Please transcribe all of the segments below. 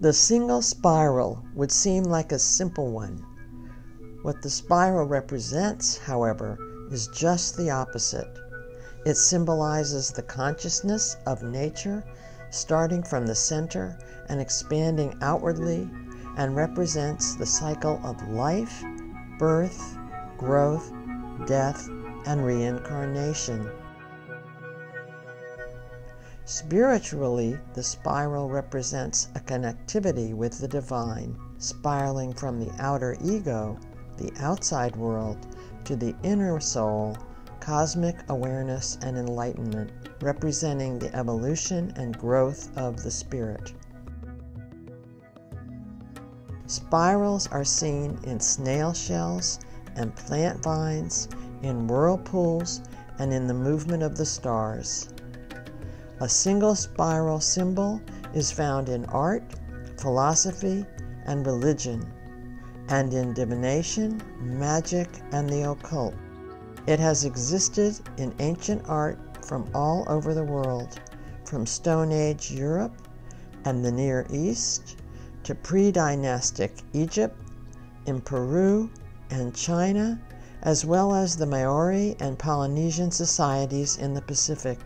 The single spiral would seem like a simple one. What the spiral represents, however, is just the opposite. It symbolizes the consciousness of nature starting from the center and expanding outwardly, and represents the cycle of life, birth, growth, death, and reincarnation. Spiritually, the spiral represents a connectivity with the divine, spiraling from the outer ego, the outside world, to the inner soul, cosmic awareness and enlightenment, representing the evolution and growth of the spirit. Spirals are seen in snail shells and plant vines, in whirlpools, and in the movement of the stars. A single spiral symbol is found in art, philosophy, and religion, and in divination, magic, and the occult. It has existed in ancient art from all over the world, from Stone Age Europe and the Near East to pre dynastic Egypt, in Peru and China, as well as the Maori and Polynesian societies in the Pacific.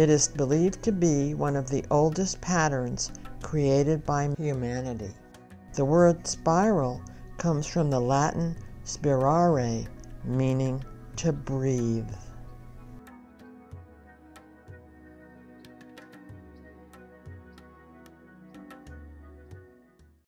It is believed to be one of the oldest patterns created by humanity. The word spiral comes from the Latin spirare, meaning to breathe.